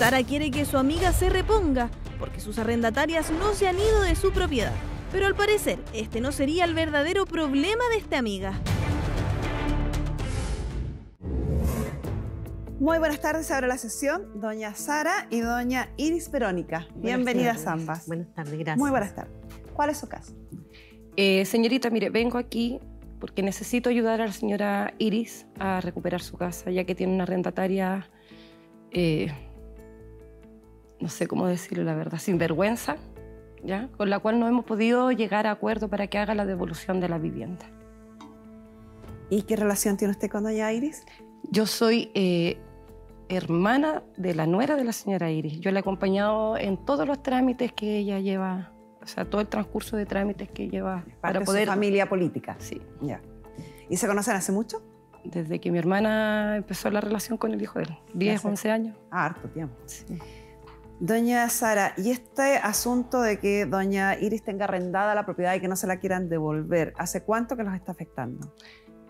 Sara quiere que su amiga se reponga porque sus arrendatarias no se han ido de su propiedad. Pero al parecer, este no sería el verdadero problema de esta amiga. Muy buenas tardes, ahora la sesión, doña Sara y doña Iris Verónica. Bienvenidas ambas. Buenas tardes, gracias. Muy buenas tardes. ¿Cuál es su caso? Eh, señorita, mire, vengo aquí porque necesito ayudar a la señora Iris a recuperar su casa, ya que tiene una arrendataria, eh, no sé cómo decirlo la verdad, sin vergüenza, ¿ya? con la cual no hemos podido llegar a acuerdo para que haga la devolución de la vivienda. ¿Y qué relación tiene usted con doña Iris? Yo soy eh, hermana de la nuera de la señora Iris. Yo la he acompañado en todos los trámites que ella lleva, o sea, todo el transcurso de trámites que lleva para poder... Su familia política. Sí. Ya. ¿Y se conocen hace mucho? Desde que mi hermana empezó la relación con el hijo de él, 10, 11 años. Ah, harto tiempo. Sí. Doña Sara, ¿y este asunto de que doña Iris tenga arrendada la propiedad y que no se la quieran devolver, ¿hace cuánto que los está afectando?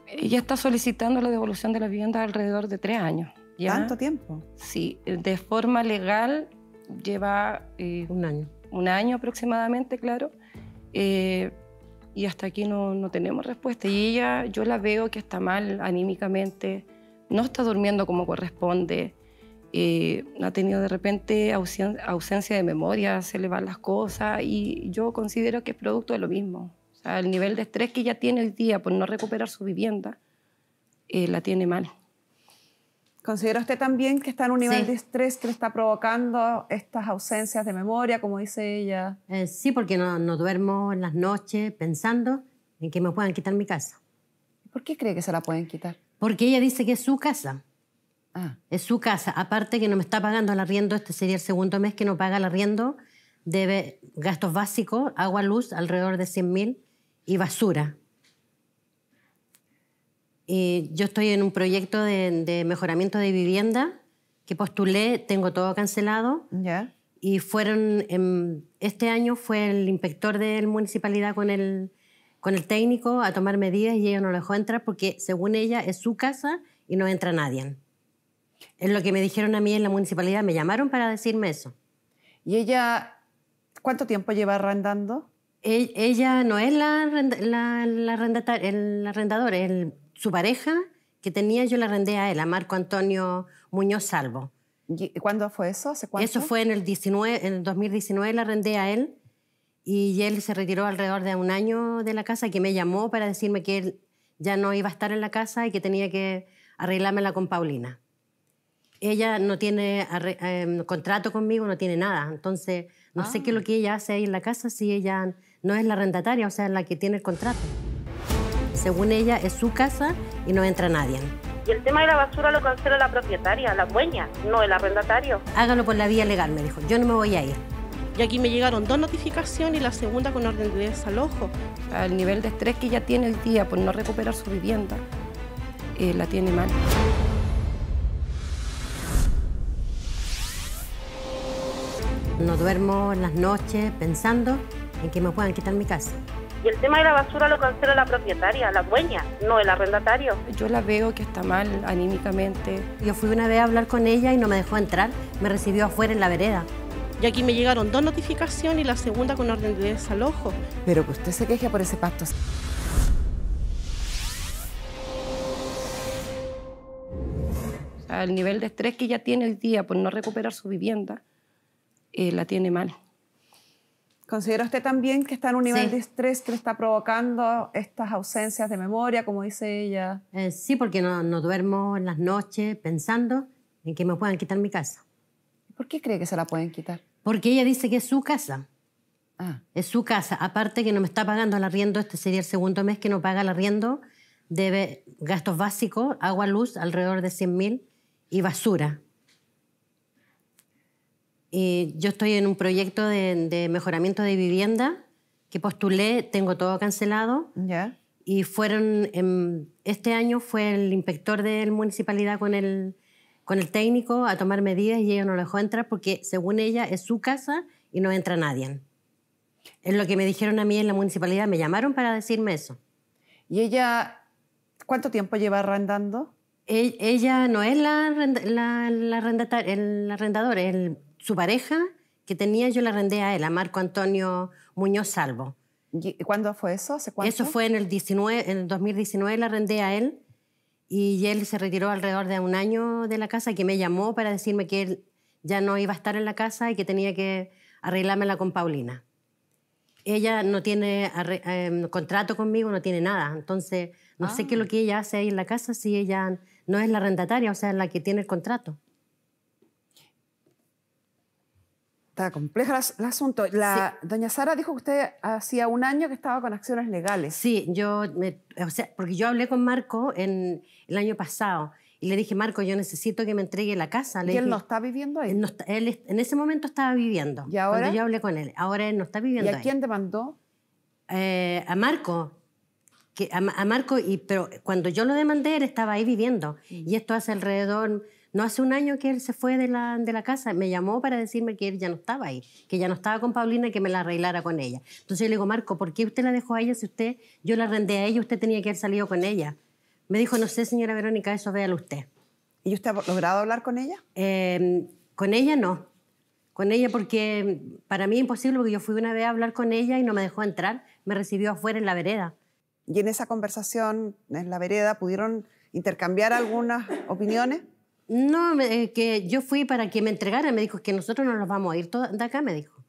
Ella está solicitando la devolución de la vivienda alrededor de tres años. ¿Tanto tiempo? Sí, de forma legal lleva... Eh, un año. Un año aproximadamente, claro. Eh, y hasta aquí no, no, tenemos respuesta. Y ella, yo la veo que está mal anímicamente, no está durmiendo como corresponde, eh, ha tenido de repente ausencia de memoria, se le van las cosas y yo considero que es producto de lo mismo. O sea, el nivel de estrés que ella tiene hoy día por no recuperar su vivienda, la tiene mal. ¿Considera usted también que está en un nivel de estrés que le está provocando estas ausencias de memoria, como dice ella? Eh, sí, porque no, no, duermo en las noches pensando en que me puedan quitar mi casa. ¿Por qué cree que se la pueden quitar? Porque ella dice que es su casa. Ah. Es su casa. Aparte que no me está pagando el arriendo, este sería el segundo mes que no paga el arriendo, debe gastos básicos, agua, luz, alrededor de 100 mil y basura. Eh, yo estoy en un proyecto de, mejoramiento de vivienda que postulé, tengo todo cancelado. Ya. Y fueron, este año fue el inspector de la municipalidad con el, con el técnico a tomar medidas y ella no lo dejó entrar porque según ella es su casa y no entra nadie. Es lo que me dijeron a mí en la municipalidad, me llamaron para decirme eso. ¿Y ella cuánto tiempo lleva arrendando? Ella no es la, la, la, el arrendador, es su pareja que tenía, yo la arrendé a él, a Marco Antonio Muñoz Salvo. ¿Cuándo fue eso? ¿Hace cuánto? Eso fue en el, 19, en el 2019, la arrendé a él y él se retiró alrededor de un año de la casa que me llamó para decirme que él ya no iba a estar en la casa y que tenía que arreglármela con Paulina. Ella no tiene em, contrato conmigo, no tiene nada, entonces no sé qué es lo que ella hace ahí en la casa si ella no es la arrendataria, o sea, la que tiene el contrato. Según ella, es su casa y no entra nadie. Y el tema de la basura lo cancela la propietaria, la dueña, no el arrendatario. Hágalo por la vía legal, me dijo. Yo no me voy a ir. Y aquí me llegaron dos notificaciones y la segunda con orden de desalojo. El nivel de estrés que ella tiene el día por no recuperar su vivienda, eh, la tiene mal. No duermo en las noches pensando en que me puedan quitar mi casa. Y el tema de la basura lo cancela la propietaria, la dueña, no el arrendatario. Yo la veo que está mal anímicamente. Yo fui una vez a hablar con ella y no me dejó entrar, me recibió afuera en la vereda. Y aquí me llegaron dos notificaciones y la segunda con orden de desalojo. Pero que usted se queje por ese pacto. el nivel de estrés que ella tiene el día por no recuperar su vivienda, eh, la tiene mal. ¿Considera usted también que está en un nivel de estrés que le está provocando estas ausencias de memoria, como dice ella? Eh, sí, porque no, no, duermo en las noches pensando en que me puedan quitar mi casa. ¿Por qué cree que se la pueden quitar? Porque ella dice que es su casa. Ah. Es su casa. Aparte que no me está pagando el arriendo, este sería el segundo mes que no paga el arriendo, debe gastos básicos, agua, luz, alrededor de 100 mil y basura. Eh, yo estoy en un proyecto de, mejoramiento de vivienda que postulé, tengo todo cancelado. Y fueron, este año fue el inspector de la municipalidad con el, con el técnico a tomar medidas y ella no lo dejó entrar porque según ella es su casa y no entra nadie. Es lo que me dijeron a mí en la municipalidad, me llamaron para decirme eso. ¿Y ella cuánto tiempo lleva arrendando? E- Ella no es la, la, la arrendata- el arrendador, el- su pareja que tenía, yo la arrendé a él, a Marco Antonio Muñoz Salvo. ¿Y cuándo fue eso? ¿Hace cuánto? Eso fue en el, 19, en el 2019, la arrendé a él y él se retiró alrededor de un año de la casa, que me llamó para decirme que él ya no iba a estar en la casa y que tenía que arreglármela con Paulina. Ella no tiene em, contrato conmigo, no tiene nada. Entonces, no sé qué es lo que ella hace ahí en la casa si ella no es la arrendataria, o sea, la que tiene el contrato. Está complejo el, asunto. La, Doña Sara dijo que usted hacía un año que estaba con acciones legales. Sí, yo, me- o sea, porque yo hablé con Marco en, el año pasado y le dije, Marco, yo necesito que me entregue la casa. Le ¿Y él dije, no está viviendo ahí? Él, no está- él en ese momento estaba viviendo. ¿Y ahora? Cuando yo hablé con él. Ahora él no está ¿Y viviendo a ahí. quién demandó? Eh, a Marco. Que, a, a Marco, y, pero cuando yo lo demandé, él estaba ahí viviendo. Y esto hace alrededor, no hace un año que él se fue de la, de la casa. Me llamó para decirme que él ya no estaba ahí, que ya no estaba con Paulina y que me la arreglara con ella. Entonces yo le digo, Marco, ¿por qué usted la dejó a ella si usted, yo la arrendé a ella, usted tenía que haber salido con ella? Me dijo, no sé, señora Verónica, eso véalo usted. ¿Y usted ha logrado hablar con ella? Eh, con ella no. Con ella porque para mí es imposible porque yo fui una vez a hablar con ella y no me dejó entrar. Me recibió afuera en la vereda. ¿Y en esa conversación en la vereda pudieron intercambiar algunas opiniones? No, eh, que yo fui para que me entregara. Me dijo que nosotros no nos vamos a ir de acá, me dijo.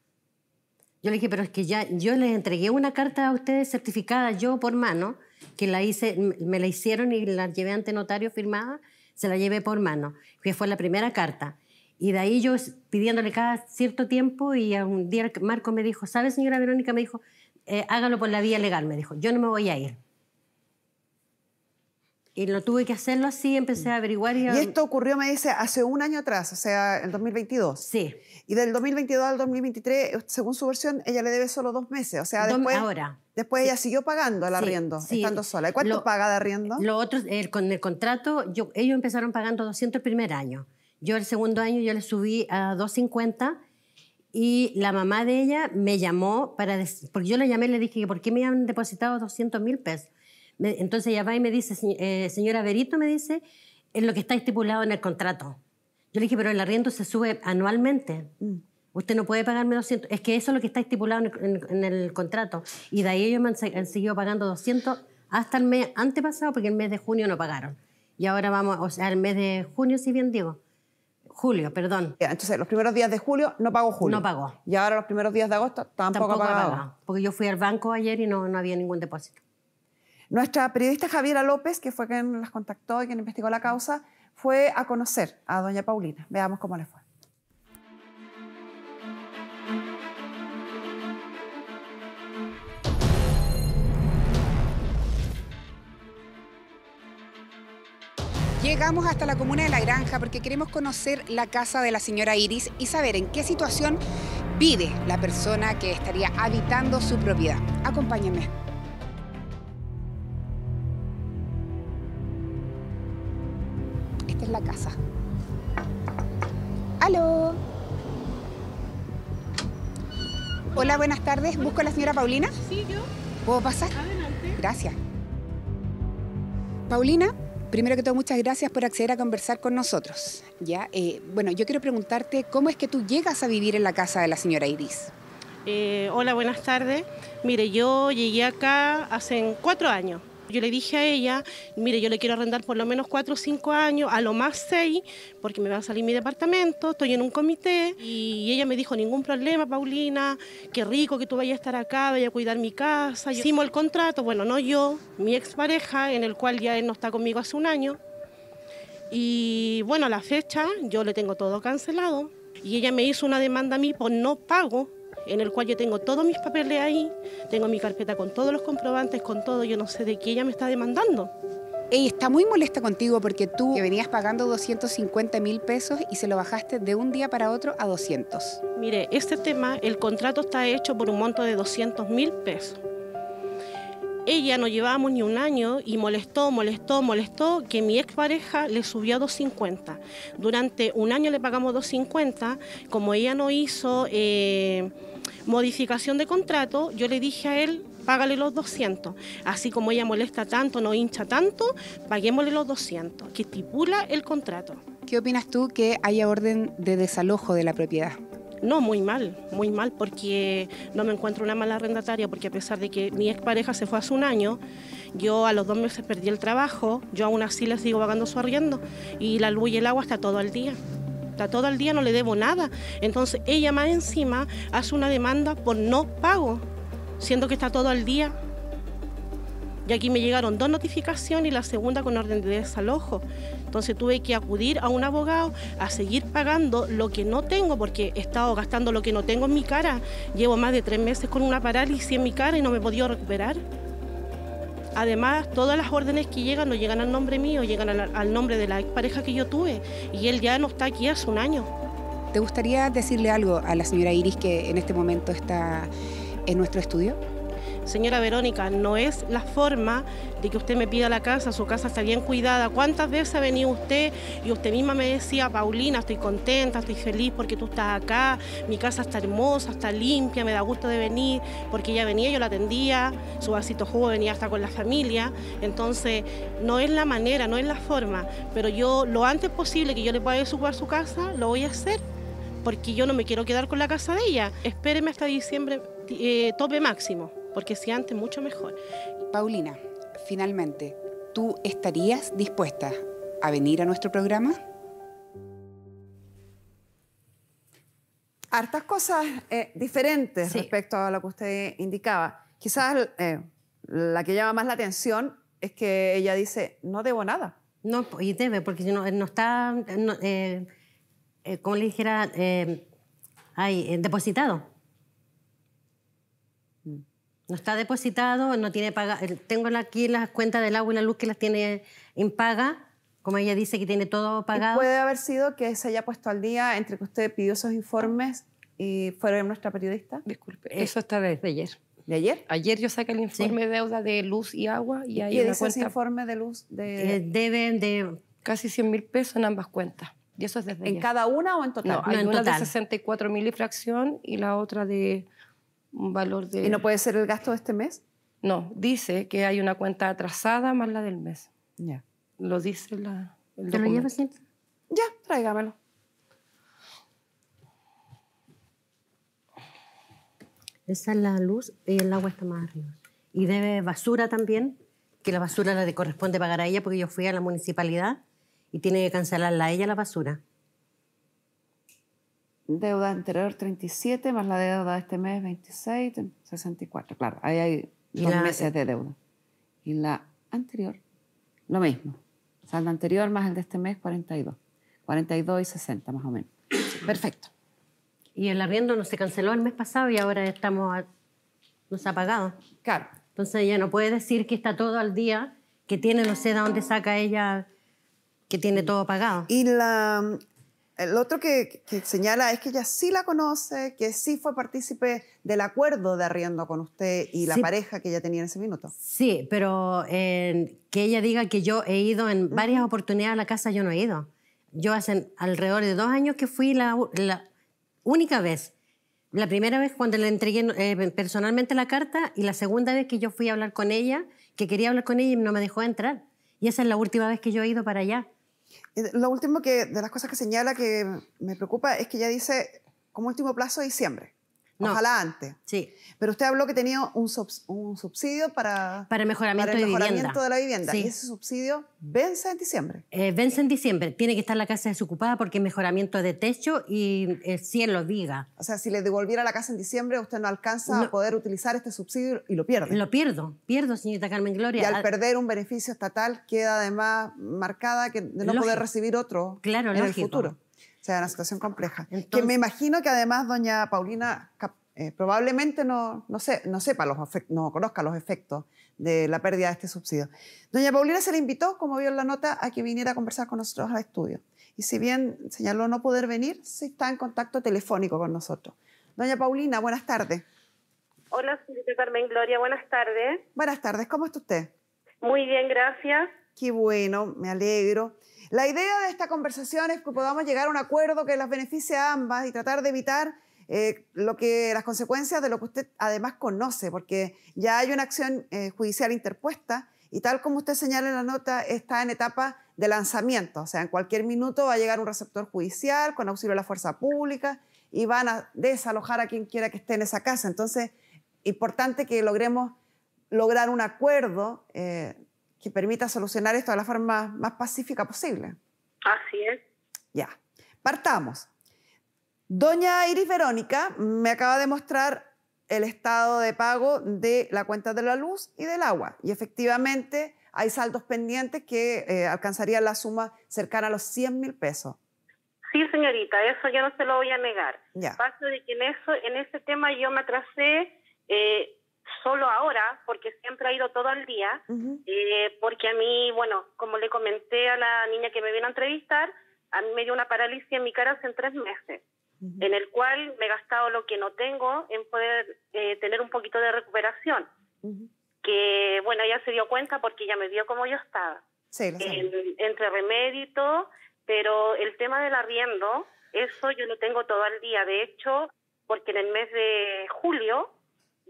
Yo le dije, pero es que ya yo les entregué una carta a ustedes certificada yo por mano, que la hice, me la hicieron y la llevé ante notario firmada, se la llevé por mano, que fue la primera carta. Y de ahí yo pidiéndole cada cierto tiempo y un día Marco me dijo, ¿sabe señora Verónica? Me dijo, "Eh, hágalo por la vía legal, me dijo, yo no me voy a ir. Y lo tuve que hacerlo así, empecé a averiguar y... Y esto ocurrió, me dice, hace un año atrás, o sea, el 2022. Sí. Y del 2022 al 2023, según su versión, ella le debe solo dos meses. O sea, después, ahora. después ella siguió pagando el Sí, arriendo, sí. estando sola. ¿Y cuánto Lo- paga de arriendo? Lo otro, el- con el contrato, yo, ellos empezaron pagando 200 el primer año. Yo el segundo año yo le subí a 250 y la mamá de ella me llamó para porque yo le llamé y le dije que por qué me habían depositado 200 mil pesos. Entonces ella va y me dice, "Señ- eh, señora Berito, me dice, es lo que está estipulado en el contrato. Yo le dije, pero el arriendo se sube anualmente. Usted no puede pagarme 200. Es que eso es lo que está estipulado en el, en- en el contrato. Y de ahí ellos me han, se- han seguido pagando 200 hasta el mes antepasado, porque el mes de junio no pagaron. Y ahora vamos, o sea, el mes de junio, si bien digo. Julio, perdón. Entonces, los primeros días de julio no pagó julio. No pagó. Y ahora los primeros días de agosto tampoco, Tampoco ha pagado. Porque yo fui al banco ayer y no, no había ningún depósito. Nuestra periodista Javiera López, que fue quien las contactó y quien investigó la causa, fue a conocer a doña Paulina. Veamos cómo le fue. Llegamos hasta la comuna de La Granja porque queremos conocer la casa de la señora Iris y saber en qué situación vive la persona que estaría habitando su propiedad. Acompáñenme. La casa. ¡Aló! Hola, buenas tardes. ¿Busco a la señora Paulina? Sí, yo. ¿Puedo pasar? Adelante. Gracias. Paulina, primero que todo, muchas gracias por acceder a conversar con nosotros. Ya, eh, bueno, yo quiero preguntarte cómo es que tú llegas a vivir en la casa de la señora Iris. Eh, hola, buenas tardes. Mire, yo llegué acá hace cuatro años. Yo le dije a ella, mire, yo le quiero arrendar por lo menos cuatro o cinco años, a lo más seis, porque me va a salir mi departamento, estoy en un comité. Y ella me dijo, ningún problema, Paulina, qué rico que tú vayas a estar acá, vaya a cuidar mi casa. Hicimos el contrato, bueno, no yo, mi expareja, en el cual ya él no está conmigo hace un año. Y bueno, a la fecha yo le tengo todo cancelado. Y ella me hizo una demanda a mí por no pago, en el cual yo tengo todos mis papeles ahí, tengo mi carpeta con todos los comprobantes, con todo, yo no sé de qué ella me está demandando. Ella está muy molesta contigo porque tú que venías pagando 250 mil pesos y se lo bajaste de un día para otro a 200. Mire, este tema, el contrato está hecho por un monto de 200 mil pesos. Ella no llevábamos ni un año y molestó, molestó, molestó que mi expareja le subió a 250. Durante un año le pagamos 250. Como ella no hizo eh, modificación de contrato, yo le dije a él, págale los 200. Así como ella molesta tanto, no hincha tanto, paguémosle los 200, que estipula el contrato. ¿Qué opinas tú que haya orden de desalojo de la propiedad? No, muy mal, muy mal, porque no me encuentro una mala arrendataria, porque a pesar de que mi expareja se fue hace un año, yo a los dos meses perdí el trabajo, yo aún así le sigo pagando su arriendo y la luz y el agua está todo el día. Está todo el día, no le debo nada. Entonces ella más encima hace una demanda por no pago, siendo que está todo el día. Y aquí me llegaron dos notificaciones y la segunda con orden de desalojo. Entonces tuve que acudir a un abogado a seguir pagando lo que no tengo porque he estado gastando lo que no tengo en mi cara. Llevo más de tres meses con una parálisis en mi cara y no me he podido recuperar. Además, todas las órdenes que llegan no llegan al nombre mío, llegan al, al nombre de la pareja que yo tuve. Y él ya no está aquí hace un año. ¿Te gustaría decirle algo a la señora Iris que en este momento está en nuestro estudio? Señora Verónica, no es la forma de que usted me pida la casa, su casa está bien cuidada. ¿Cuántas veces ha venido usted y usted misma me decía, Paulina, estoy contenta, estoy feliz porque tú estás acá, mi casa está hermosa, está limpia, me da gusto de venir, porque ella venía, yo la atendía, su vasito jugo venía hasta con la familia. Entonces, no es la manera, no es la forma, pero yo lo antes posible que yo le pueda ocupar su casa, lo voy a hacer porque yo no me quiero quedar con la casa de ella. Espéreme hasta diciembre, eh, tope máximo porque si antes mucho mejor. Paulina, finalmente, ¿tú estarías dispuesta a venir a nuestro programa? Hartas cosas eh, diferentes Sí. respecto a lo que usted indicaba. Quizás eh, la que llama más la atención es que ella dice, no debo nada. No, y debe, porque no, no está, no, eh, eh, como le dijera, eh, ay, eh, depositado. No está depositado, no tiene paga. eh, Tengo aquí las cuentas del agua y la luz que las tiene impaga, como ella dice que tiene todo Y pagado. puede haber sido que se haya puesto al día entre que usted pidió esos informes y fuera nuestra periodista Disculpe, eso está desde ayer. de ayer. Ayer yo saqué el informe de deuda de luz y agua y hay ¿Qué dice ese cuenta informe de luz? De, Eh, deben de casi 100 mil pesos en ambas cuentas. Y eso es desde ¿En ayer. cada una o en total? No, hay en una total. de 64 mil y fracción y la otra de un valor de... ¿Y no puede ser el gasto de este mes? No, dice que hay una cuenta atrasada más la del mes. Ya. Lo dice la, el ¿Te lo llevas? sí? Ya, tráigamelo. Esa es la luz y el agua está más arriba. Y debe basura también, que la basura le corresponde pagar a ella porque yo fui a la municipalidad y tiene que cancelarla a ella la basura. Deuda anterior 37 más la deuda de este mes 26, 64. Claro, ahí hay dos la- meses de deuda. Y la anterior, lo mismo. Saldo anterior más el de este mes 42. 42 y 60 más o menos. Perfecto. Y el arriendo no se canceló el mes pasado y ahora estamos a- no se ha pagado. Claro. Entonces ella no puede decir que está todo al día, que tiene no sé de dónde saca ella que tiene todo pagado. Y la, el otro que, que señala es que ella sí la conoce, que sí fue partícipe del acuerdo de arriendo con usted y la Sí. pareja que ella tenía en ese minuto. Sí, pero eh, que ella diga que yo he ido en varias oportunidades a la casa, yo no he ido. Yo hace alrededor de dos años que fui la única vez. La primera vez cuando le entregué eh, personalmente la carta y la segunda vez que yo fui a hablar con ella, que quería hablar con ella y no me dejó entrar. Y esa es la última vez que yo he ido para allá. Lo último que, de las cosas que señala que me preocupa es que ella dice como último plazo diciembre. No. Ojalá antes. Sí, Pero usted habló que tenía un, subs- un subsidio para, para el mejoramiento, para el de, mejoramiento vivienda. de la vivienda. Sí. Y ese subsidio vence en diciembre. Eh, vence en diciembre. Tiene que estar la casa desocupada porque es mejoramiento de techo y el cielo viga. O sea, si le devolviera la casa en diciembre, usted no alcanza a poder utilizar este subsidio y lo pierde. Lo pierdo, pierdo, señorita Carmen Gloria. y al Ah, perder un beneficio estatal queda además marcada que de no Lógico. poder recibir otro Claro, en el lógico. futuro. O sea, una situación compleja. que me imagino que además doña Paulina eh, probablemente no, no, sé, no sepa los no conozca los efectos de la pérdida de este subsidio. Doña Paulina se le invitó, como vio en la nota, a que viniera a conversar con nosotros al estudio. Y si bien señaló no poder venir, sí está en contacto telefónico con nosotros. Doña Paulina, buenas tardes. Hola, señorita Carmen Gloria, buenas tardes. Buenas tardes, ¿cómo está usted? Muy bien, gracias. Qué bueno, me alegro. La idea de esta conversación es que podamos llegar a un acuerdo que las beneficie a ambas y tratar de evitar eh, lo que, las consecuencias de lo que usted además conoce, porque ya hay una acción eh, judicial interpuesta y tal como usted señala en la nota, está en etapa de lanzamiento, o sea, en cualquier minuto va a llegar un receptor judicial con auxilio de la fuerza pública y van a desalojar a quien quiera que esté en esa casa. Entonces, importante que logremos lograr un acuerdo eh, que permita solucionar esto de la forma más pacífica posible. Así es. Ya, partamos. Doña Iris Verónica me acaba de mostrar el estado de pago de la cuenta de la luz y del agua. Y efectivamente hay saldos pendientes que eh, alcanzarían la suma cercana a los 100 mil pesos. Sí, señorita, eso yo no se lo voy a negar. Ya. Paso de que en eso, en ese tema yo me atrasé eh, solo ahora, porque siempre ha ido todo el día, eh, porque a mí, bueno, como le comenté a la niña que me vino a entrevistar, a mí me dio una parálisis en mi cara hace tres meses, en el cual me he gastado lo que no tengo en poder eh, tener un poquito de recuperación, que bueno, ella se dio cuenta porque ella me vio como yo estaba Sí, lo en- entre remedio y todo, pero el tema del arriendo, eso yo lo tengo todo el día. De hecho, porque en el mes de julio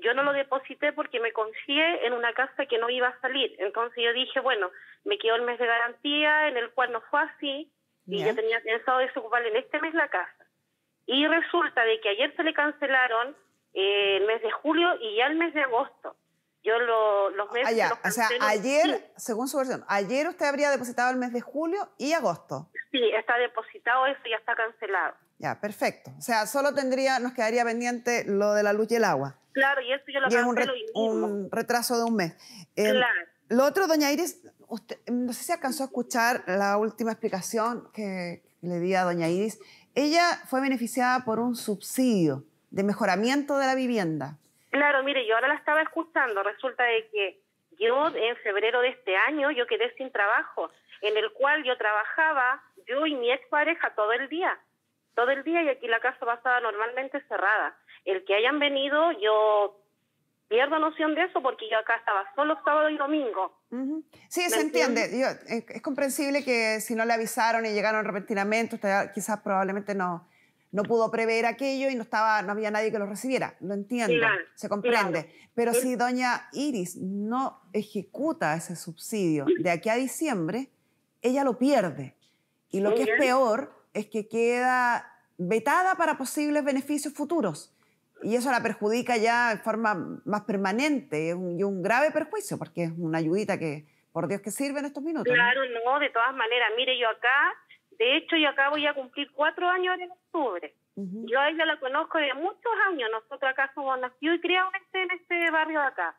yo no lo deposité porque me confié en una casa que no iba a salir. Entonces yo dije, bueno, me quedó el mes de garantía, en el cual no fue así, y Ya. yo tenía pensado desocupar en este mes la casa. Y resulta de que ayer se le cancelaron eh, el mes de julio y ya el mes de agosto. Yo lo- los meses Ah, los O sea, ayer, Sí. según su versión, ayer usted habría depositado el mes de julio y agosto. Sí, está depositado eso, ya está cancelado. Ya, perfecto. O sea, solo tendría, nos quedaría pendiente lo de la luz y el agua. Claro, y eso yo lo y es un, re- retraso de un mes. Eh, Claro. Lo otro, doña Iris, usted, no sé si alcanzó a escuchar la última explicación que le di a doña Iris. Ella fue beneficiada por un subsidio de mejoramiento de la vivienda. Claro, mire, yo ahora la estaba escuchando. Resulta de que yo en febrero de este año yo quedé sin trabajo, en el cual yo trabajaba, yo y mi expareja todo el día, todo el día y aquí la casa pasaba normalmente cerrada. El que hayan venido, yo pierdo noción de eso porque yo acá estaba solo sábado y domingo. Ujú. Sí, ¿Me se entiende. Yo, eh, es comprensible que si no le avisaron y llegaron repentinamente, usted quizás probablemente no, no pudo prever aquello y no, estaba, no había nadie que lo recibiera. Lo entiendo, Claro, se comprende. claro. Pero Es- si doña Iris no ejecuta ese subsidio de aquí a diciembre, ella lo pierde. Y lo que es peor es que queda vetada para posibles beneficios futuros. Y eso la perjudica ya en forma más permanente y un, y un grave perjuicio, porque es una ayudita que, por Dios, que sirve en estos minutos. Claro, no, de todas maneras. Mire, yo acá, de hecho, yo acá voy a cumplir cuatro años en octubre. Yo a ella la conozco de muchos años. Nosotros acá somos nacidos y criados en este, en este barrio de acá.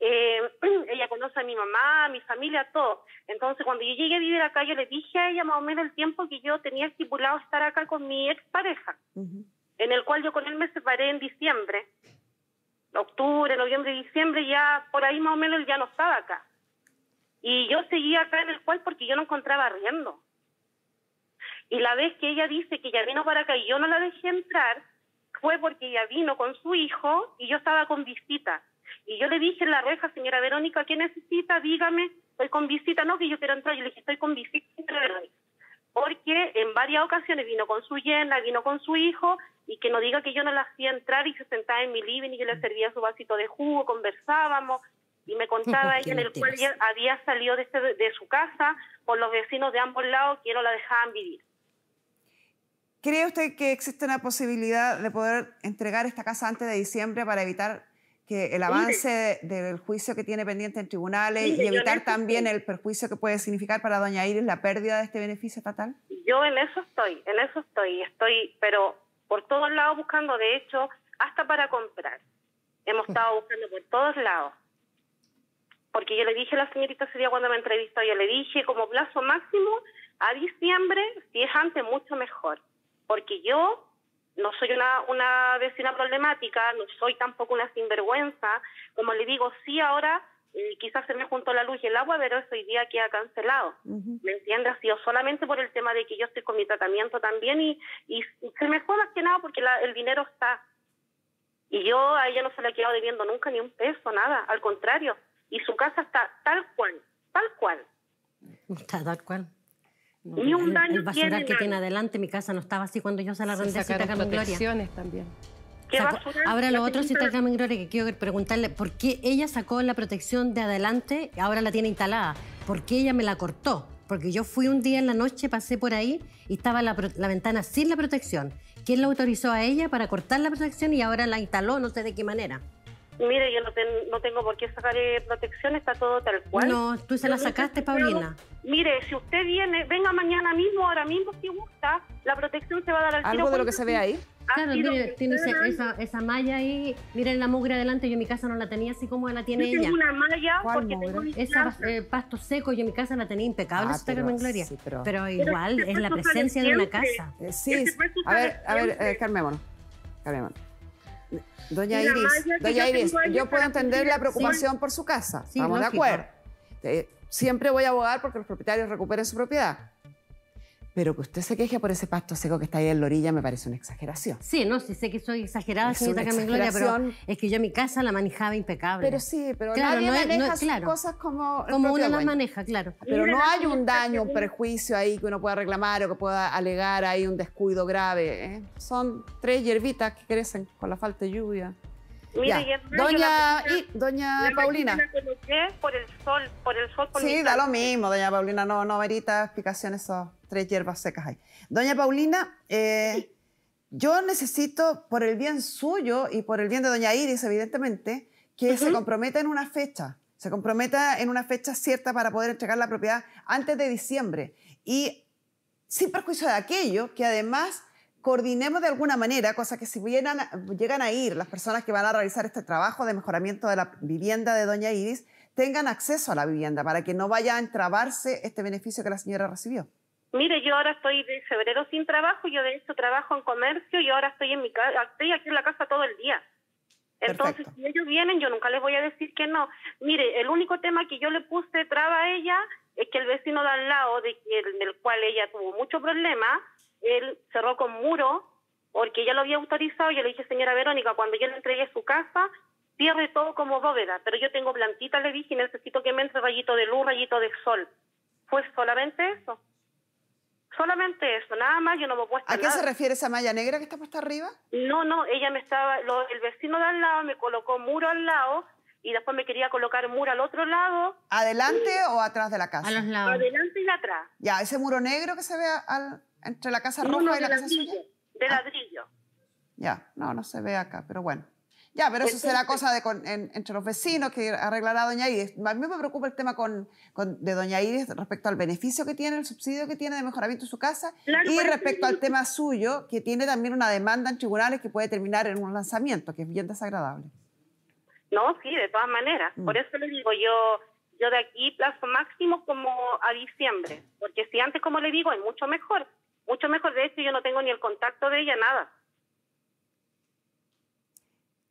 Eh, ella conoce a mi mamá, a mi familia, todo. Entonces, cuando yo llegué a vivir acá, yo le dije a ella más o menos el tiempo que yo tenía estipulado estar acá con mi expareja, Ujú. en el cual yo con él me separé en diciembre. Octubre, noviembre, diciembre, ya por ahí más o menos él ya no estaba acá. Y yo seguía acá en el cual porque yo no encontraba arriendo. Y la vez que ella dice que ella vino para acá y yo no la dejé entrar, fue porque ella vino con su hijo y yo estaba con visita. Y yo le dije en la reja, señora Verónica, ¿qué necesita? Dígame, estoy con visita. No, que yo quiero entrar. Yo le dije, estoy con visita, señora Verónica. Porque en varias ocasiones vino con su yerna, vino con su hijo, y que no diga que yo no la hacía entrar y se sentaba en mi living y yo le servía su vasito de jugo, conversábamos, y me contaba ella en el cual ella había salido de, este- de su casa por los vecinos de ambos lados que no la dejaban vivir. ¿Cree usted que existe una posibilidad de poder entregar esta casa antes de diciembre para evitar que el avance de- del juicio que tiene pendiente en tribunales y evitar eso también el perjuicio que puede significar para doña Iris la pérdida de este beneficio estatal? Yo en eso estoy, en eso estoy, estoy, pero por todos lados buscando, de hecho, hasta para comprar. Hemos estado buscando por todos lados. Porque yo le dije a la señorita ese día cuando me entrevistó, yo le dije como plazo máximo a diciembre, si es antes, mucho mejor. Porque yo no soy una, una vecina problemática, no soy tampoco una sinvergüenza. Como le digo, sí ahora eh, quizás se me juntó la luz y el agua, pero eso hoy día queda cancelado. ¿Me entiendes? Ha sido solamente por el tema de que yo estoy con mi tratamiento también y, y se me fue más que nada porque la- el dinero está. Y yo a ella no se le ha quedado debiendo nunca ni un peso, nada, al contrario. Y su casa está tal cual, tal cual. Está tal cual. No, Ni un el- daño El basural tiene que tiene adelante, mi casa no estaba así cuando yo se la Se arrendé a Carmen Gloria. protecciones también. ¿Qué Sacó- basural? ahora lo otro, tenía Cita Carmen Gloria, que quiero preguntarle, ¿por qué ella sacó la protección de adelante y ahora la tiene instalada? ¿Por qué ella me la cortó? Porque yo fui un día en la noche, pasé por ahí y estaba la, la ventana sin la protección. ¿Quién la autorizó a ella para cortar la protección y ahora la instaló? No sé de qué manera. Mire, yo no, ten- no tengo por qué sacar eh, protección, está todo tal cual. No, tú se la sacaste, Paulina. Mire, si usted viene, venga mañana mismo, ahora mismo, si gusta, la protección se va a dar al tiro. ¿Algo de lo que se ve ahí? Claro, mire, que tiene esa, esa malla ahí. Miren la mugre adelante. Yo en mi casa no la tenía así como la tiene Yo ella. tengo una malla ¿Cuál porque mugre? tengo Esa eh, pasto seco, yo en mi casa la tenía impecable, Ah, pero- Carmen Gloria. sí, pero- pero igual Pero es la presencia de una casa. Eh, sí, su a ver, a ver, eh, calmémonos. Calmémonos. Doña Iris, doña yo Iris, yo puedo entender la preocupación por su casa. Sí, Estamos de acuerdo. Eh, siempre voy a abogar porque los propietarios recuperen su propiedad. Pero que usted se queje por ese pasto seco que está ahí en la orilla me parece una exageración. Sí, no, sí sé que soy exagerada, Es señorita una Carmen Gloria, pero exageración. es que yo mi casa la manejaba impecable. Pero sí, pero Claro, nadie no es- no maneja sus claro. cosas como el como uno las maneja, claro. Pero no hay un daño, un prejuicio ahí que uno pueda reclamar o que pueda alegar ahí un descuido grave. ¿eh? Son tres hierbitas que crecen con la falta de lluvia. Mire, Ya. y Doña, y, doña la Paulina. la por el sol, por el sol. Por Sí, da lo mismo, doña Paulina, no, no merita explicaciones esos tres hierbas secas ahí. Doña Paulina, eh, yo necesito, por el bien suyo y por el bien de doña Iris, evidentemente, que se comprometa en una fecha, se comprometa en una fecha cierta para poder entregar la propiedad antes de diciembre. Y sin perjuicio de aquello, que además coordinemos de alguna manera, cosa que si llegan, llegan a ir las personas que van a realizar este trabajo de mejoramiento de la vivienda de doña Iris, tengan acceso a la vivienda para que no vaya a entrabarse este beneficio que la señora recibió. Mire, yo ahora estoy de febrero sin trabajo, yo de hecho trabajo en comercio y ahora estoy en mi casa, estoy aquí en la casa todo el día. Entonces, Perfecto. si ellos vienen, yo nunca les voy a decir que no. Mire, el único tema que yo le puse traba a ella es que el vecino de al lado, de del cual ella tuvo mucho problema, él cerró con muro porque ella lo había autorizado. Yo le dije, señora Verónica, cuando yo le entregué su casa, cierre todo como bóveda, pero yo tengo plantita, le dije, y necesito que me entre rayito de luz, rayito de sol. Fue solamente eso. Solamente eso, nada más, yo no me he puesto ¿A qué nada. se refiere esa malla negra que está puesta arriba? No, no, ella me estaba, lo- el vecino de al lado me colocó muro al lado y después me quería colocar muro al otro lado, ¿Adelante o atrás de la casa? A los lados. adelante y atrás. Ya, ese muro negro que se ve al- entre la casa roja y la casa suya. de Ah. ladrillo. Ya, no, no se ve acá, pero bueno. Ya, pero eso será cosa de con- en- entre los vecinos que arreglará Doña Iris. A mí me preocupa el tema con, con- de Doña Iris respecto al beneficio que tiene, el subsidio que tiene de mejoramiento de su casa Claro, y respecto al tema suyo, que tiene también una demanda en tribunales que puede terminar en un lanzamiento, que es bien desagradable. No, sí, de todas maneras. Mm. Por eso le digo, yo yo de aquí plazo máximo como a diciembre. Porque si antes, como le digo, es mucho mejor. Mucho mejor. De hecho, yo no tengo ni el contacto de ella, nada.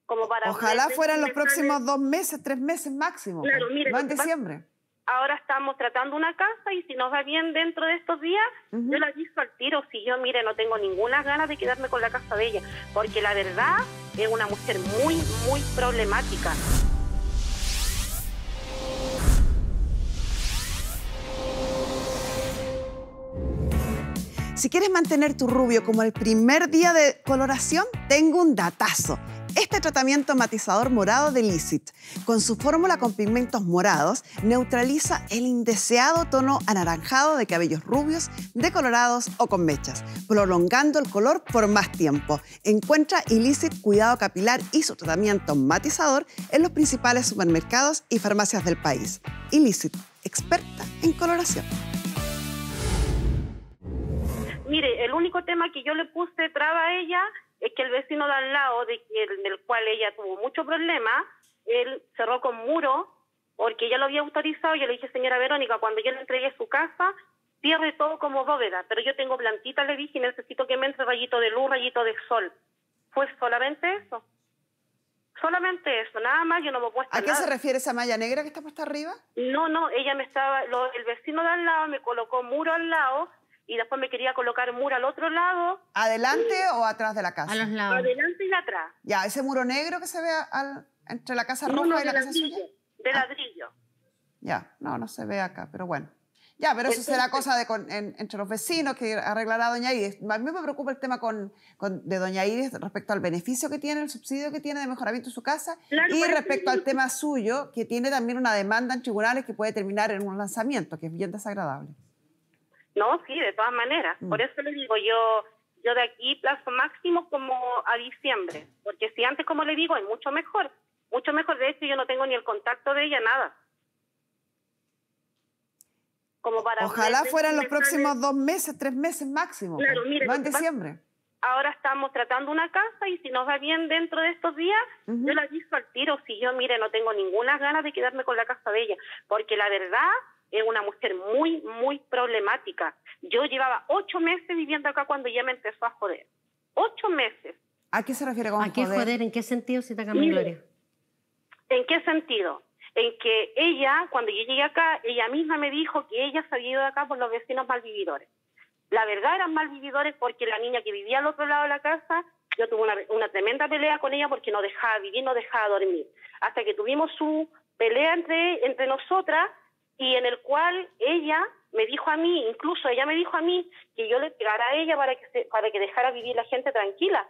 Como para Ojalá fueran los próximos dos meses, tres meses máximo, Claro, mire, no en diciembre. Ahora estamos tratando una casa y si nos va bien dentro de estos días, yo la aviso al tiro. Si yo, mire, no tengo ninguna ganas de quedarme con la casa de ella, porque la verdad es una mujer muy, muy problemática. Si quieres mantener tu rubio como el primer día de coloración, tengo un datazo. Este tratamiento matizador morado de Licit, con su fórmula con pigmentos morados, neutraliza el indeseado tono anaranjado de cabellos rubios, decolorados o con mechas, prolongando el color por más tiempo. Encuentra Illicit Cuidado Capilar y su tratamiento matizador en los principales supermercados y farmacias del país. Illicit, experta en coloración. Mire, el único tema que yo le puse traba a ella es que el vecino de al lado, de del cual ella tuvo mucho problema, él cerró con muro porque ella lo había autorizado. Yo le dije, señora Verónica, cuando yo le entregué su casa, cierre todo como bóveda, pero yo tengo plantita, le dije, y necesito que me entre rayito de luz, rayito de sol. Fue solamente eso. Solamente eso, nada más, yo no me he puesto ¿A qué nada. se refiere esa malla negra que está puesta arriba? No, no, ella me estaba, lo- el vecino de al lado me colocó muro al lado y después me quería colocar muro al otro lado, ¿Adelante o atrás de la casa? A los lados. adelante y atrás. Ya, ese muro negro que se ve al- entre la casa roja y de la casa suya. ladrillo, de Ah. ladrillo. Ya, no, no se ve acá, pero bueno. Ya, pero eso será cosa de con- en- entre los vecinos que arreglará doña Iris. A mí me preocupa el tema con, con- de doña Iris respecto al beneficio que tiene, el subsidio que tiene de mejoramiento de su casa Claro, y respecto al tema suyo, que tiene también una demanda en tribunales que puede terminar en un lanzamiento, que es bien desagradable. No, sí, de todas maneras. Mm. Por eso le digo, yo yo de aquí plazo máximo como a diciembre, porque si antes, como le digo, es mucho mejor, mucho mejor. De hecho, yo no tengo ni el contacto de ella, nada. Como para Ojalá fueran los próximos dos meses, tres meses máximo, Claro, pues, mire, no en diciembre. Ahora estamos tratando una casa y si nos va bien dentro de estos días, yo la aviso al tiro. Si yo, mire, no tengo ninguna ganas de quedarme con la casa de ella, porque la verdad es una mujer muy, muy problemática. Yo llevaba ocho meses viviendo acá cuando ella me empezó a joder. Ocho meses. ¿A qué se refiere con ¿A qué joder? joder? ¿En qué sentido, Cita Mire. Gloria? ¿En qué sentido? En que ella, cuando yo llegué acá, ella misma me dijo que ella se había ido de acá por los vecinos malvividores. La verdad eran malvividores porque la niña que vivía al otro lado de la casa, yo tuve una, una tremenda pelea con ella porque no dejaba vivir, no dejaba dormir. Hasta que tuvimos su pelea entre, entre nosotras y en el cual ella me dijo a mí, incluso ella me dijo a mí, que yo le pegara a ella para que, se- para que dejara vivir la gente tranquila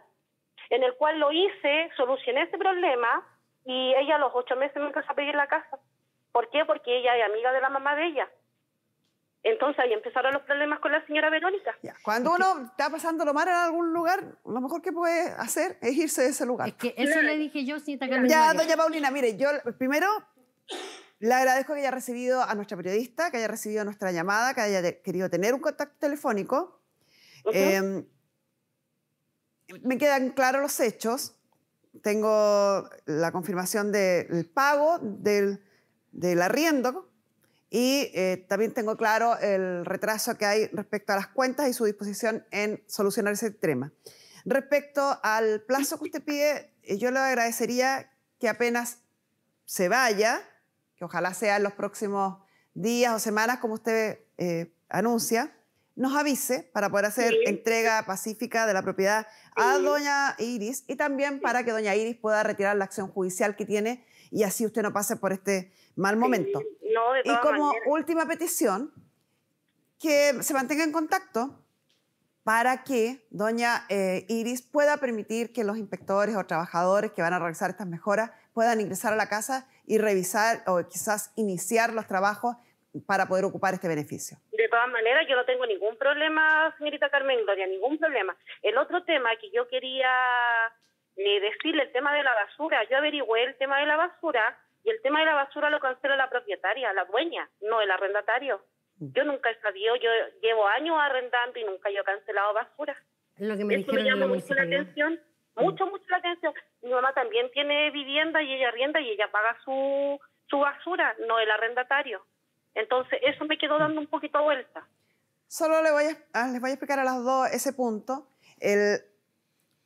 en el cual lo hice, solucioné ese problema y ella a los ocho meses me empezó a pedir la casa. ¿Por qué? Porque ella es amiga de la mamá de ella. Entonces ahí empezaron los problemas con la señora Verónica. Ya, Cuando uno está pasándolo mal en algún lugar, lo mejor que puede hacer es irse de ese lugar. Es que eso le dije yo, Cita Carmen Ya, doña Paulina, mire, yo primero le agradezco que haya recibido a nuestra periodista, que haya recibido nuestra llamada, que haya querido tener un contacto telefónico. Ujú. Eh, me quedan claros los hechos. Tengo la confirmación del pago del, del arriendo y eh, también tengo claro el retraso que hay respecto a las cuentas y su disposición en solucionar ese tema. Respecto al plazo que usted pide, eh, yo le agradecería que apenas se vaya, que ojalá sea en los próximos días o semanas, como usted eh, anuncia, nos avise para poder hacer Sí. entrega pacífica de la propiedad a Sí. doña Iris y también para que doña Iris pueda retirar la acción judicial que tiene y así usted no pase por este mal momento. Sí, No, de Y como maneras. última petición, que se mantenga en contacto para que doña eh, Iris pueda permitir que los inspectores o trabajadores que van a realizar estas mejoras puedan ingresar a la casa y revisar o quizás iniciar los trabajos para poder ocupar este beneficio. De todas maneras, yo no tengo ningún problema, señorita Carmen Gloria, ningún problema. El otro tema que yo quería eh, decirle, el tema de la basura, yo averigüé el tema de la basura y el tema de la basura lo cancela la propietaria, la dueña, no el arrendatario. Yo nunca he sabido, yo llevo años arrendando y nunca yo he cancelado basura. Es lo que me Eso me dijeron llama mucho la atención, mucho, mucho la atención. Mi mamá también tiene vivienda y ella arrienda y ella paga su, su basura, no el arrendatario. Entonces, eso me quedó dando un poquito vuelta. Solo le voy a- ah, les voy a explicar a las dos ese punto. El,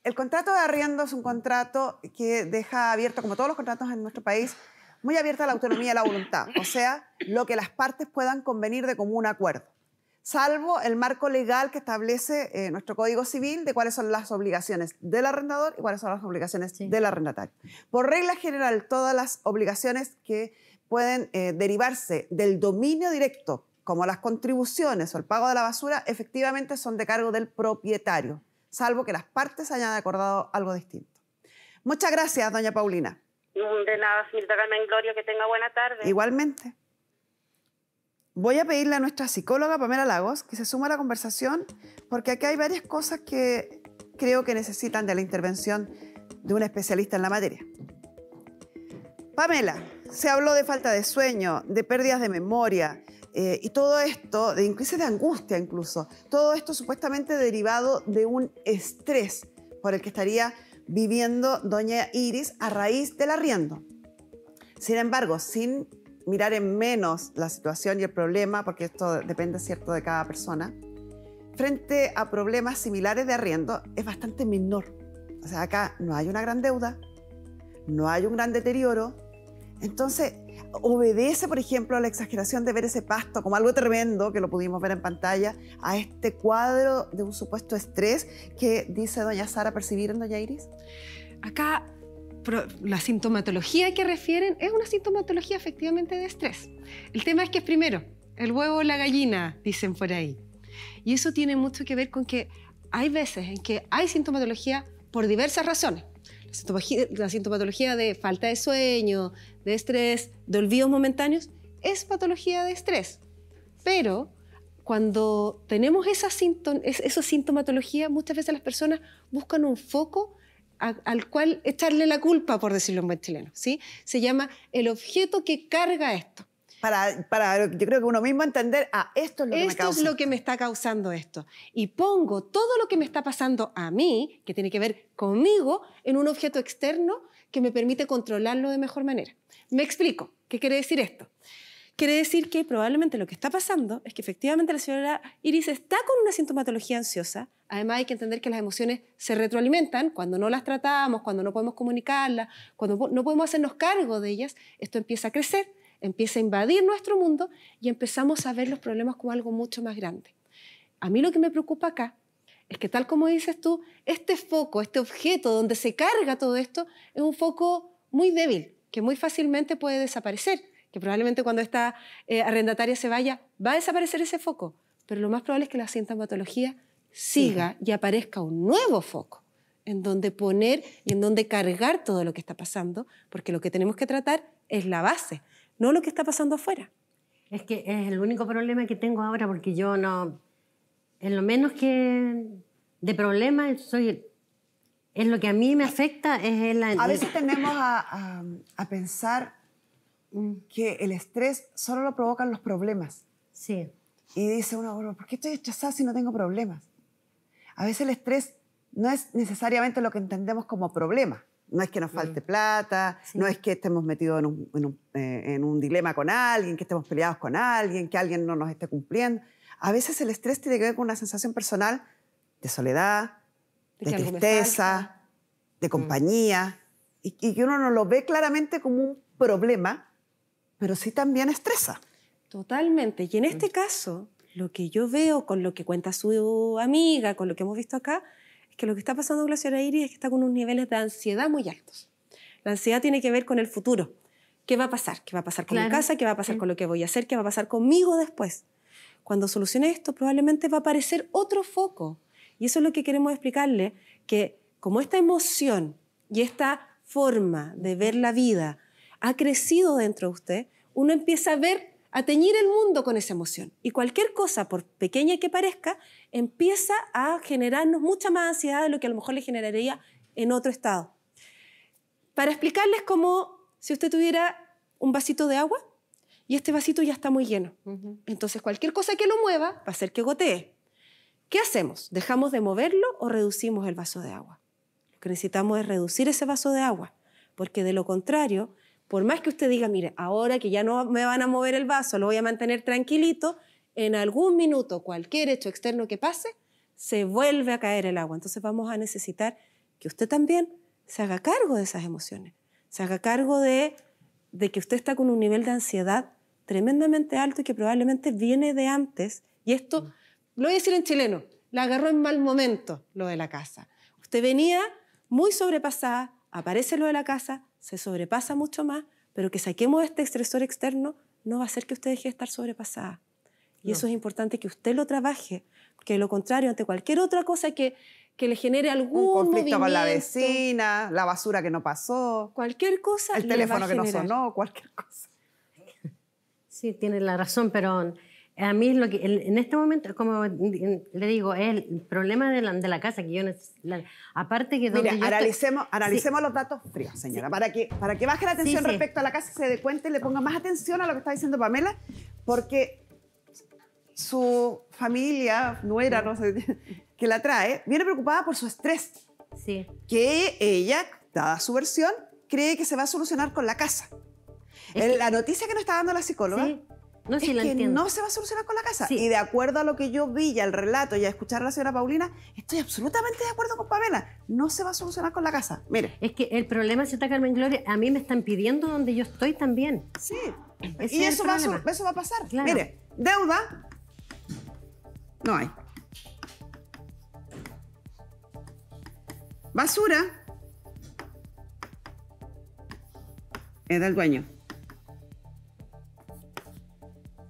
el contrato de arriendo es un contrato que deja abierto, como todos los contratos en nuestro país, muy abierta la autonomía y la voluntad, o sea, lo que las partes puedan convenir de común acuerdo, salvo el marco legal que establece eh, nuestro Código Civil de cuáles son las obligaciones del arrendador y cuáles son las obligaciones Sí. del arrendatario. Por regla general, todas las obligaciones que pueden eh, derivarse del dominio directo, como las contribuciones o el pago de la basura, efectivamente son de cargo del propietario, salvo que las partes hayan acordado algo distinto. Muchas gracias, doña Paulina. De nada, señorita Carmen Gloria, que tenga buena tarde. Igualmente. Voy a pedirle a nuestra psicóloga Pamela Lagos que se suma a la conversación porque aquí hay varias cosas que creo que necesitan de la intervención de un especialista en la materia. Pamela, se habló de falta de sueño, de pérdidas de memoria eh, y todo esto, de crisis de angustia incluso, todo esto supuestamente derivado de un estrés por el que estaría viviendo doña Iris a raíz del arriendo. Sin embargo, sin mirar en menos la situación y el problema, porque esto depende, cierto, de cada persona, frente a problemas similares de arriendo, es bastante menor. O sea, acá no hay una gran deuda, no hay un gran deterioro. Entonces, obedece, por ejemplo, a la exageración de ver ese pasto como algo tremendo, que lo pudimos ver en pantalla, a este cuadro de un supuesto estrés que dice doña Sara percibir en doña Iris. Acá la sintomatología que refieren es una sintomatología efectivamente de estrés. El tema es que primero el huevo o la gallina, dicen por ahí. Y eso tiene mucho que ver con que hay veces en que hay sintomatología por diversas razones. La sintomatología, la sintomatología de falta de sueño, de estrés, de olvidos momentáneos, es patología de estrés. Pero cuando tenemos esa, es- esa sintomatología, muchas veces las personas buscan un foco a- al cual echarle la culpa, por decirlo en buen chileno. ¿sí? Se llama el objeto que carga esto. Para, para, yo creo que uno mismo entender, ah, esto es lo que me Esto causa. es lo que me está causando esto. Y pongo todo lo que me está pasando a mí, que tiene que ver conmigo, en un objeto externo que me permite controlarlo de mejor manera. Me explico. ¿Qué quiere decir esto? Quiere decir que probablemente lo que está pasando es que efectivamente la señora Iris está con una sintomatología ansiosa. Además hay que entender que las emociones se retroalimentan cuando no las tratamos, cuando no podemos comunicarlas, cuando no podemos hacernos cargo de ellas. Esto empieza a crecer, empieza a invadir nuestro mundo y empezamos a ver los problemas como algo mucho más grande. A mí lo que me preocupa acá es que tal como dices tú, este foco, este objeto donde se carga todo esto, es un foco muy débil, que muy fácilmente puede desaparecer, que probablemente cuando esta eh, arrendataria se vaya, va a desaparecer ese foco, pero lo más probable es que la sintomatología siga y aparezca un nuevo foco en donde poner y en donde cargar todo lo que está pasando, porque lo que tenemos que tratar es la base, no lo que está pasando afuera. Es que es el único problema que tengo ahora porque yo no, en lo menos que de problema soy, es lo que a mí me afecta es el, A veces tendemos a, a- a pensar que el estrés solo lo provocan los problemas. Sí. Y dice uno, "Bueno, ¿por qué estoy estresada si no tengo problemas? A veces el estrés no es necesariamente lo que entendemos como problema. No es que nos falte plata, no es que estemos metidos en un, en un, eh, en un dilema con alguien, que estemos peleados con alguien, que alguien no nos esté cumpliendo. A veces el estrés tiene que ver con una sensación personal de soledad, De tristeza, de compañía, y, y que uno no lo ve claramente como un problema, pero sí también estresa. Totalmente. Y en este caso, lo que yo veo con lo que cuenta su amiga, con lo que hemos visto acá, es que lo que está pasando con la señora Iris es que está con unos niveles de ansiedad muy altos. La ansiedad tiene que ver con el futuro. ¿Qué va a pasar? ¿Qué va a pasar con mi Claro. casa? ¿Qué va a pasar Sí. con lo que voy a hacer? ¿Qué va a pasar conmigo después? Cuando solucione esto, probablemente va a aparecer otro foco. Y eso es lo que queremos explicarle, que como esta emoción y esta forma de ver la vida ha crecido dentro de usted, uno empieza a ver, a teñir el mundo con esa emoción. Y cualquier cosa, por pequeña que parezca, empieza a generarnos mucha más ansiedad de lo que a lo mejor le generaría en otro estado. Para explicarles como si usted tuviera un vasito de agua y este vasito ya está muy lleno. Entonces cualquier cosa que lo mueva va a hacer que gotee. ¿Qué hacemos? ¿Dejamos de moverlo o reducimos el vaso de agua? Lo que necesitamos es reducir ese vaso de agua, porque de lo contrario, por más que usted diga, mire, ahora que ya no me van a mover el vaso, lo voy a mantener tranquilito, en algún minuto cualquier hecho externo que pase, se vuelve a caer el agua. Entonces vamos a necesitar que usted también se haga cargo de esas emociones, se haga cargo de, de que usted está con un nivel de ansiedad tremendamente alto y que probablemente viene de antes. Y esto, lo voy a decir en chileno, la agarró en mal momento lo de la casa. Usted venía muy sobrepasada, aparece lo de la casa, se sobrepasa mucho más, pero que saquemos este estresor externo no va a hacer que usted deje de estar sobrepasada. Y eso es importante que usted lo trabaje, porque de lo contrario, ante cualquier otra cosa que, que le genere algún Un conflicto con la vecina, la basura que no pasó, cualquier cosa, el le va a teléfono que no sonó, cualquier cosa. Sí, tiene la razón, pero a mí lo que en este momento, como le digo, es el problema de la, de la casa que yo la- aparte que donde Mira, yo estoy- analicemos, analicemos los datos fríos, señora, para, que, para que baje la atención sí. respecto a la casa se dé cuenta y le ponga más atención a lo que está diciendo Pamela, porque su familia, nuera, no sé, que la trae, viene preocupada por su estrés, Sí. que ella, dada su versión, cree que se va a solucionar con la casa. Es El- que- la noticia que nos está dando la psicóloga Sí. No, es que entiendo. no se va a solucionar con la casa. Sí. Y de acuerdo a lo que yo vi y al relato y a escuchar a la señora Paulina, estoy absolutamente de acuerdo con Pamela. No se va a solucionar con la casa. Mire. Es que el problema, si está Carmen Gloria, a mí me están pidiendo donde yo estoy también. Sí. Ese y es eso va, a, eso va a pasar. Claro. Mire, deuda. No hay. Basura. Es del dueño.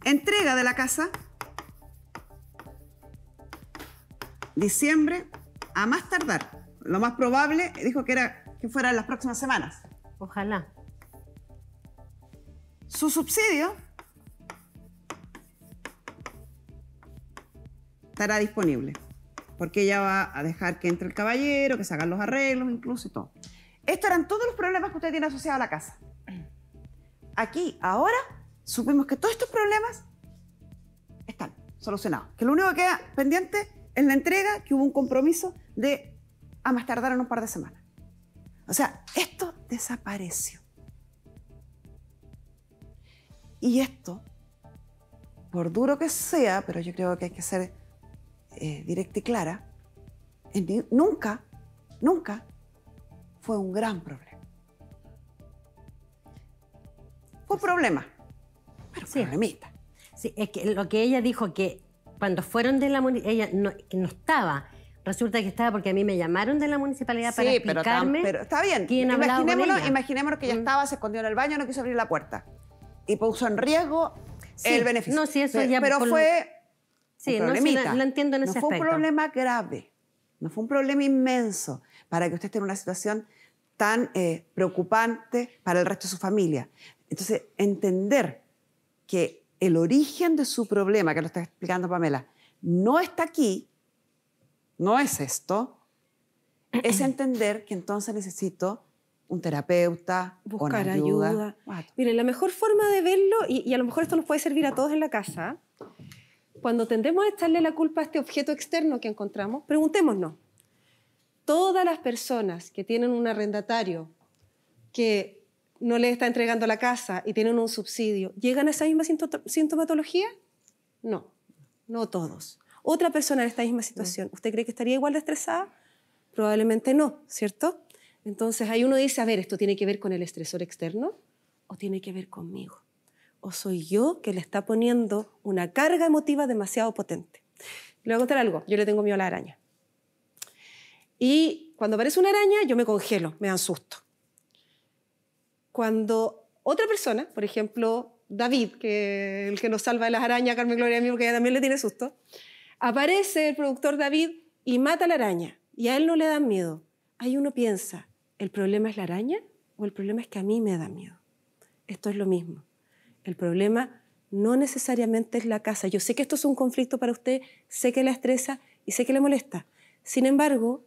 Entrega de la casa. Diciembre a más tardar. Lo más probable, dijo que era que fuera en las próximas semanas. Ojalá. Su subsidio estará disponible. Porque ella va a dejar que entre el caballero, que se hagan los arreglos, incluso y todo. Estos eran todos los problemas que usted tiene asociados a la casa. Aquí, ahora, supimos que todos estos problemas están solucionados. Que lo único que queda pendiente es la entrega, que hubo un compromiso de a más tardar en un par de semanas. O sea, esto desapareció. Y esto, por duro que sea, pero yo creo que hay que ser eh, directa y clara, en nunca, nunca fue un gran problema. Fue un problema, pero Sí. problemita. Sí, es que lo que ella dijo que cuando fueron de la muni- ella no, que no estaba. Resulta que estaba porque a mí me llamaron de la municipalidad para Sí, pero, tam- explicarme. pero está bien. quién Imaginémonos, imaginémonos que ella Mm. estaba, se escondió en el baño, no quiso abrir la puerta. Y puso en riesgo Sí, el beneficio. no, sí, eso Pero- ya Pero fue Sí, un no, sí, la- la entiendo en no ese fue un problema grave. No fue un problema inmenso para que usted esté en una situación tan eh, preocupante para el resto de su familia. Entonces, entender que el origen de su problema, que lo está explicando Pamela, no está aquí, no es esto, es entender que entonces necesito un terapeuta, Buscar ayuda. ayuda. Miren, la mejor forma de verlo, y, y a lo mejor esto nos puede servir a todos en la casa, cuando tendemos a echarle la culpa a este objeto externo que encontramos, preguntémonos, todas las personas que tienen un arrendatario que no les está entregando la casa y tienen un subsidio, ¿llegan a esa misma sinto- sintomatología? No, no todos. Otra persona en esta misma situación, ¿usted cree que estaría igual de estresada? Probablemente no, ¿cierto? Entonces ahí uno dice, a ver, ¿esto tiene que ver con el estresor externo o tiene que ver conmigo? ¿O soy yo que le está poniendo una carga emotiva demasiado potente? Le voy a contar algo, yo le tengo miedo a la araña. Y cuando aparece una araña, yo me congelo, me dan susto. Cuando otra persona, por ejemplo, David, que el que nos salva de las arañas, Carmen Gloria, a mí, porque ella también le tiene susto, aparece el productor David y mata a la araña. Y a él no le da miedo. Ahí uno piensa, ¿el problema es la araña o el problema es que a mí me da miedo? Esto es lo mismo. El problema no necesariamente es la casa. Yo sé que esto es un conflicto para usted, sé que la estresa y sé que le molesta. Sin embargo,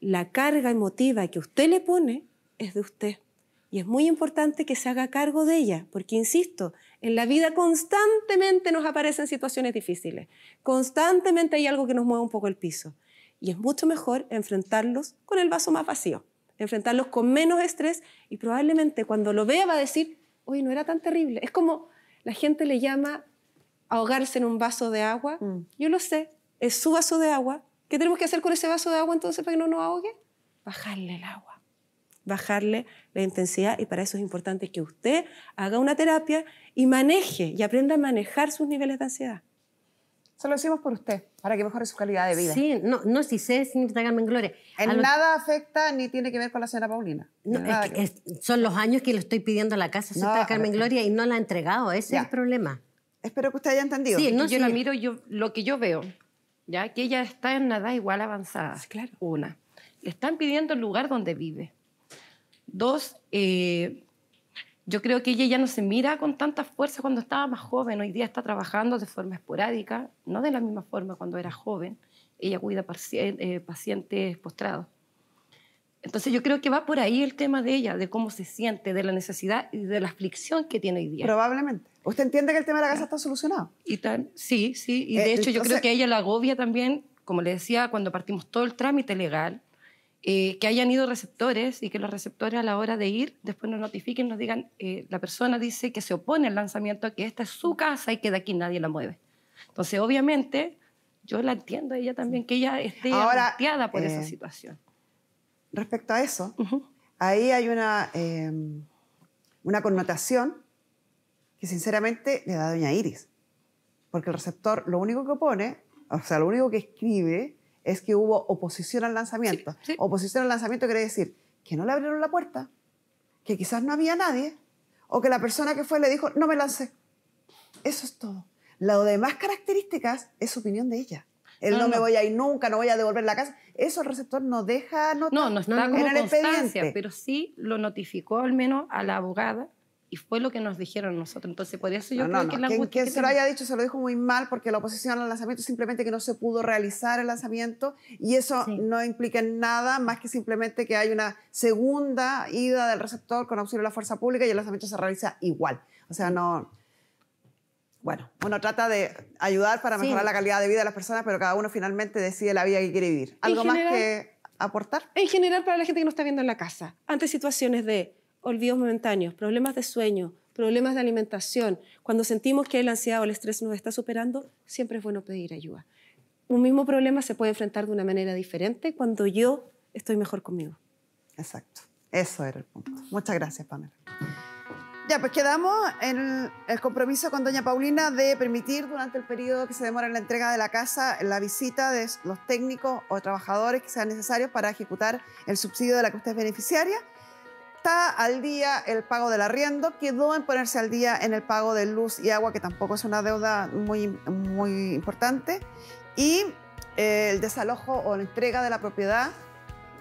la carga emotiva que usted le pone es de usted. Y es muy importante que se haga cargo de ella, porque, insisto, en la vida constantemente nos aparecen situaciones difíciles, constantemente hay algo que nos mueve un poco el piso. Y es mucho mejor enfrentarlos con el vaso más vacío, enfrentarlos con menos estrés y probablemente cuando lo vea va a decir, oye, no era tan terrible. Es como la gente le llama ahogarse en un vaso de agua. Mm. Yo lo sé, es su vaso de agua. ¿Qué tenemos que hacer con ese vaso de agua entonces para que no nos ahogue? Bajarle el agua, bajarle la intensidad y para eso es importante que usted haga una terapia y maneje y aprenda a manejar sus niveles de ansiedad. Se lo decimos por usted, para que mejore su calidad de vida. Sí, no, no, si sé, señorita Carmen Gloria. En lo- nada afecta ni tiene que ver con la señora Paulina. no, es que es- son los años que le estoy pidiendo a la casa, No, señorita a Carmen. Gloria, y no la ha entregado. Ese Ya. es el problema. Espero que usted haya entendido. Sí, no, yo la sí. miro, yo, lo que yo veo, ya que ella está en una edad igual avanzada. claro. Una, le están pidiendo el lugar donde vive. Dos, eh, yo creo que ella ya no se mira con tanta fuerza cuando estaba más joven. Hoy día está trabajando de forma esporádica, no de la misma forma cuando era joven. Ella cuida eh, pacientes postrados. Entonces yo creo que va por ahí el tema de ella, de cómo se siente, de la necesidad y de la aflicción que tiene hoy día. Probablemente. ¿Usted entiende que el tema de la casa está solucionado? Y tan, sí, sí. Y Eh, de hecho, yo entonces- creo que a ella la agobia también, como le decía, cuando partimos todo el trámite legal, eh, que hayan ido receptores y que los receptores a la hora de ir después nos notifiquen, nos digan, eh, la persona dice que se opone al lanzamiento, que esta es su casa y que de aquí nadie la mueve. Entonces, obviamente, yo la entiendo a ella también, que ella esté Ahora, angustiada por esa eh, situación. Respecto a eso, Ujú. ahí hay una, eh, una connotación que sinceramente le da doña Iris. Porque el receptor lo único que opone, o sea, lo único que escribe es que hubo oposición al lanzamiento. Sí, sí. Oposición al lanzamiento quiere decir que no le abrieron la puerta, que quizás no había nadie, o que la persona que fue le dijo, no me lancé. Eso es todo. Las demás características es opinión de ella. El no, No, me no. voy a ir nunca, no voy a devolver la casa. Eso el receptor no deja notar No, no está en como el constancia, expediente. pero sí lo notificó al menos a la abogada y fue lo que nos dijeron nosotros. Entonces, por eso yo No, creo no, que no. la Quien, angustia quien que se lo haya dicho se lo dijo muy mal porque la oposición al lanzamiento simplemente que no se pudo realizar el lanzamiento y eso Sí. no implica nada más que simplemente que hay una segunda ida del receptor con auxilio de la fuerza pública y el lanzamiento se realiza igual. O sea, no... Bueno, uno trata de ayudar para Sí. mejorar la calidad de vida de las personas, pero cada uno finalmente decide la vida que quiere vivir. ¿Algo más que aportar? En general, para la gente que no está viendo en la casa, ante situaciones de olvidos momentáneos, problemas de sueño, problemas de alimentación, cuando sentimos que la ansiedad o el estrés nos está superando, siempre es bueno pedir ayuda. Un mismo problema se puede enfrentar de una manera diferente cuando yo estoy mejor conmigo. Exacto. Eso era el punto. Muchas gracias, Pamela. Ya, pues quedamos en el compromiso con doña Paulina de permitir durante el periodo que se demora en la entrega de la casa la visita de los técnicos o trabajadores que sean necesarios para ejecutar el subsidio de la que usted es beneficiaria. Está al día el pago del arriendo, quedó en ponerse al día en el pago de luz y agua, que tampoco es una deuda muy, muy importante, y eh, el desalojo o la entrega de la propiedad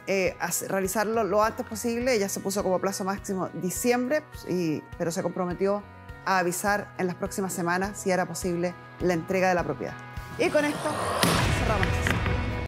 eh, realizarlo lo antes posible. Ella se puso como plazo máximo diciembre, pues, y- pero se comprometió a avisar en las próximas semanas si era posible la entrega de la propiedad. Y con esto cerramos.